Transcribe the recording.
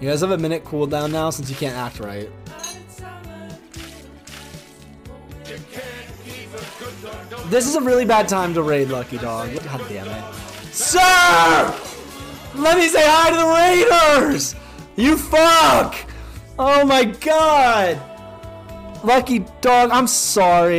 You guys have a minute cooldown now since you can't act right. This is a really bad time to raid Lucky Dog. God damn it. Sir! Let me say hi to the Raiders! You fuck! Oh my god! Lucky Dog, I'm sorry.